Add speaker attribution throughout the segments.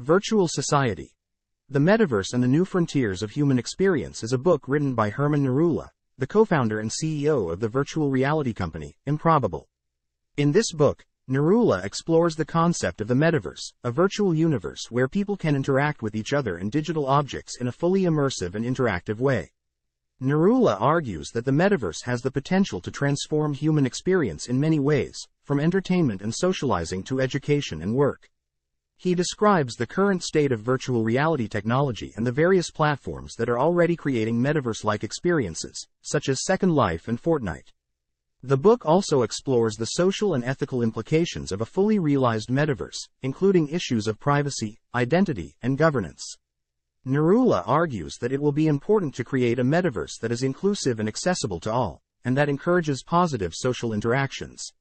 Speaker 1: Virtual Society. The Metaverse and the New Frontiers of Human Experience is a book written by Herman Narula, the co-founder and CEO of the virtual reality company, Improbable. In this book, Narula explores the concept of the metaverse, a virtual universe where people can interact with each other and digital objects in a fully immersive and interactive way. Narula argues that the metaverse has the potential to transform human experience in many ways, from entertainment and socializing to education and work. He describes the current state of virtual reality technology and the various platforms that are already creating metaverse-like experiences, such as Second Life and Fortnite. The book also explores the social and ethical implications of a fully realized metaverse, including issues of privacy, identity, and governance. Narula argues that it will be important to create a metaverse that is inclusive and accessible to all, and that encourages positive social interactions.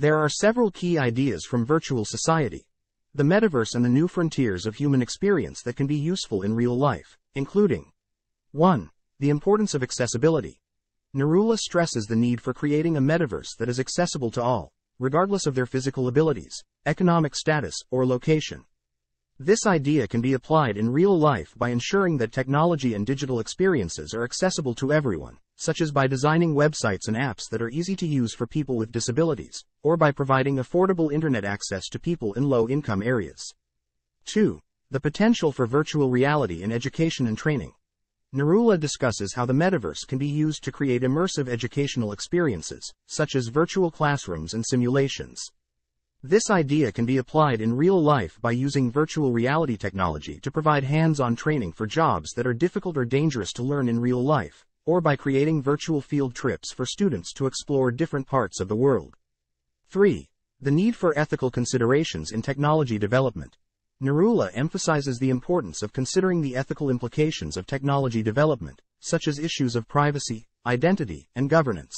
Speaker 1: There are several key ideas from virtual society, the metaverse and the new frontiers of human experience that can be useful in real life, including 1. The importance of accessibility. Narula stresses the need for creating a metaverse that is accessible to all, regardless of their physical abilities, economic status, or location. This idea can be applied in real life by ensuring that technology and digital experiences are accessible to everyone, such as by designing websites and apps that are easy to use for people with disabilities, or by providing affordable internet access to people in low income areas. 2. The potential for virtual reality in education and training. Narula discusses how the metaverse can be used to create immersive educational experiences, such as virtual classrooms and simulations. This idea can be applied in real life by using virtual reality technology to provide hands-on training for jobs that are difficult or dangerous to learn in real life, or by creating virtual field trips for students to explore different parts of the world. 3. The need for ethical considerations in technology development. Narula emphasizes the importance of considering the ethical implications of technology development, such as issues of privacy, identity, and governance.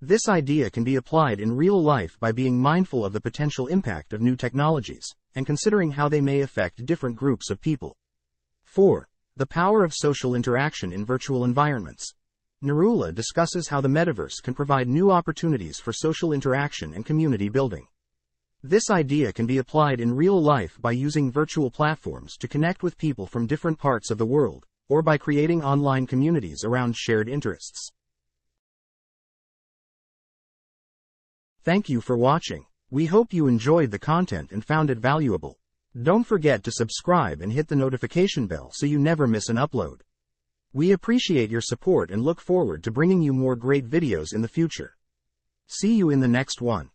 Speaker 1: This idea can be applied in real life by being mindful of the potential impact of new technologies, and considering how they may affect different groups of people. 4. The power of social interaction in virtual environments. Narula discusses how the metaverse can provide new opportunities for social interaction and community building. This idea can be applied in real life by using virtual platforms to connect with people from different parts of the world, or by creating online communities around shared interests. Thank you for watching. We hope you enjoyed the content and found it valuable. Don't forget to subscribe and hit the notification bell so you never miss an upload. We appreciate your support and look forward to bringing you more great videos in the future. See you in the next one.